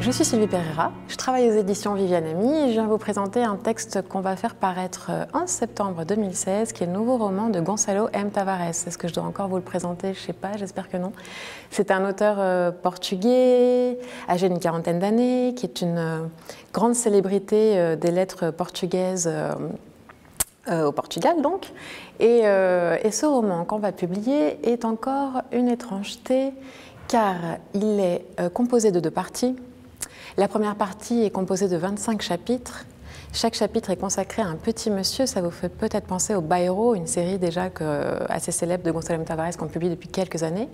Je suis Sylvie Pereira, je travaille aux éditions Viviane Ami et je viens vous présenter un texte qu'on va faire paraître en septembre 2016, qui est le nouveau roman de Gonçalo M. Tavares. Est-ce que je dois encore vous le présenter? Je ne sais pas, j'espère que non. C'est un auteur euh, portugais, âgé d'une quarantaine d'années, qui est une euh, grande célébrité euh, des lettres portugaises au Portugal donc. Et ce roman qu'on va publier est encore une étrangeté car il est composé de deux parties. La première partie est composée de 25 chapitres. Chaque chapitre est consacré à un petit monsieur. Ça vous fait peut-être penser au Bairro, une série déjà assez célèbre de Gonzalo Tavares qu'on publie depuis quelques années.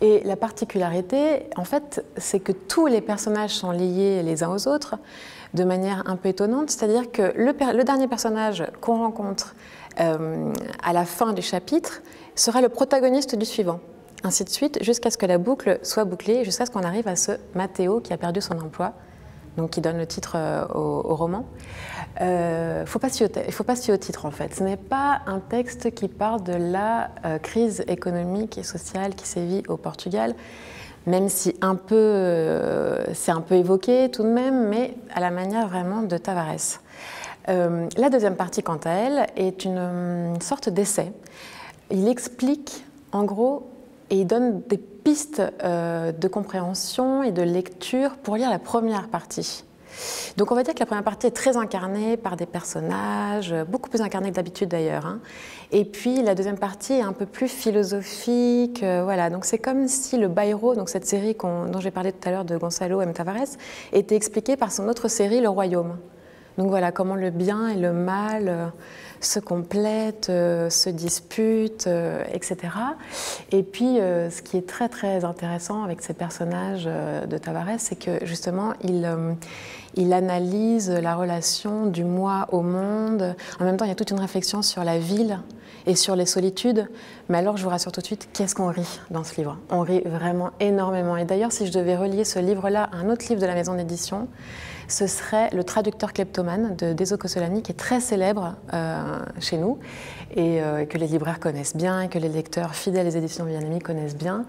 Et la particularité, en fait, c'est que tous les personnages sont liés les uns aux autres de manière un peu étonnante. C'est-à-dire que le, dernier personnage qu'on rencontre euh, à la fin du chapitre sera le protagoniste du suivant ainsi de suite, jusqu'à ce que la boucle soit bouclée, jusqu'à ce qu'on arrive à ce Matteo qui a perdu son emploi, donc qui donne le titre euh, au, roman. Il euh, ne faut pas fier au titre en fait. Ce n'est pas un texte qui parle de la euh, crise économique et sociale qui sévit au Portugal, même si c'est un peu évoqué tout de même, mais à la manière vraiment de Tavares. la deuxième partie, quant à elle, est une sorte d'essai. Il explique en gros et il donne des pistes euh, de compréhension et de lecture pour lire la première partie. Donc on va dire que la première partie est très incarnée par des personnages, beaucoup plus incarnés que d'habitude d'ailleurs. Hein. Et puis la deuxième partie est un peu plus philosophique. Euh, voilà, donc c'est comme si le Bairro, donc cette série dont j'ai parlé tout à l'heure de Gonzalo M. Tavares, était expliqué par son autre série, Le Royaume. Donc voilà, comment le bien et le mal euh, se complètent, euh, se disputent, euh, etc. Et puis, ce qui est très très intéressant avec ces personnages de Tavares, c'est que justement, il, il analyse la relation du moi au monde. En même temps, il y a toute une réflexion sur la ville et sur les solitudes. Mais alors, je vous rassure tout de suite, qu'est-ce qu'on rit dans ce livre? On rit vraiment énormément. Et d'ailleurs, si je devais relier ce livre-là à un autre livre de la maison d'édition, ce serait le traducteur kleptomane de Deso Cosolani, qui est très célèbre euh, chez nous et euh, que les libraires connaissent bien, et que les lecteurs fidèles des éditions Vianami connaissent bien.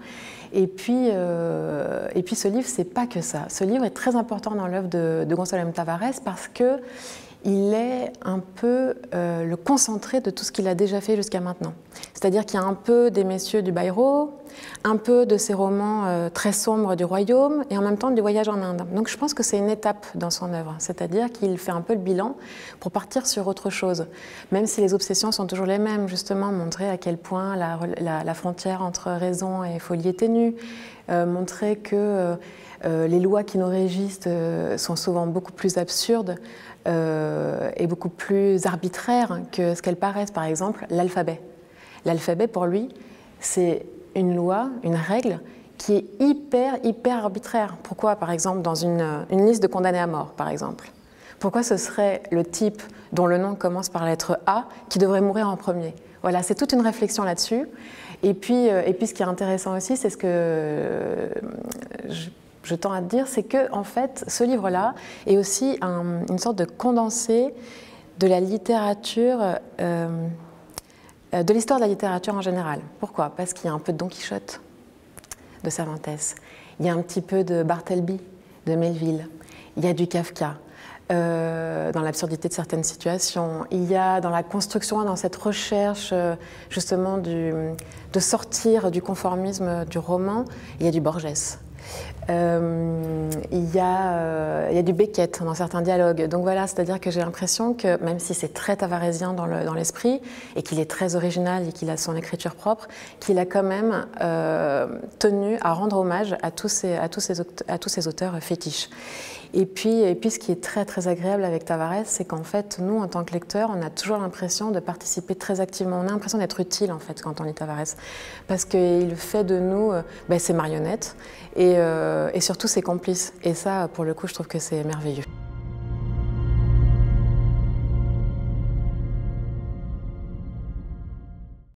Et puis, euh, et puis ce livre, c'est pas que ça. Ce livre est très important dans l'œuvre de, de Gonzalo Tavares parce que il est un peu euh, le concentré de tout ce qu'il a déjà fait jusqu'à maintenant. C'est-à-dire qu'il y a un peu des messieurs du Bayrou, un peu de ces romans euh, très sombres du royaume et en même temps du voyage en Inde. Donc je pense que c'est une étape dans son œuvre, c'est-à-dire qu'il fait un peu le bilan pour partir sur autre chose, même si les obsessions sont toujours les mêmes, justement montrer à quel point la, frontière entre raison et folie est ténue, euh, montrer que les lois qui nous régissent sont souvent beaucoup plus absurdes euh, est beaucoup plus arbitraire que ce qu'elles paraissent. Par exemple, l'alphabet. L'alphabet, pour lui, c'est une loi, une règle qui est hyper, hyper arbitraire. Pourquoi, par exemple, dans une, une liste de condamnés à mort, par exemple? Pourquoi ce serait le type dont le nom commence par la lettre A qui devrait mourir en premier? Voilà, c'est toute une réflexion là-dessus. Et puis, euh, et puis, ce qui est intéressant aussi, c'est ce que euh, je tends à dire, c'est que en fait, ce livre-là est aussi une sorte de condensé de la littérature, euh, euh, de l'histoire de la littérature en général. Pourquoi? Parce qu'il y a un peu de Don Quichotte, de Cervantes, il y a un petit peu de Bartleby, de Melville, il y a du Kafka. Euh, dans l'absurdité de certaines situations. Il y a dans la construction, dans cette recherche justement de sortir du conformisme du roman, il y a du Borges. Euh, il, y a, euh, il, y a, du Beckett dans certains dialogues. Donc voilà, c'est-à-dire que j'ai l'impression que même si c'est très tavarésien dans l'esprit et qu'il est très original et qu'il a son écriture propre, qu'il a quand même euh, tenu à rendre hommage à tous ces, auteurs fétiches. Et puis, ce qui est très très agréable avec Tavares, c'est qu'en fait, nous, en tant que lecteurs, on a toujours l'impression de participer très activement. On a l'impression d'être utile, en fait, quand on lit Tavares. Parce qu'il fait de nous ben, ses marionnettes et, et surtout ses complices. Et ça, pour le coup, je trouve que c'est merveilleux.